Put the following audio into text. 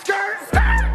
skirt, skirt.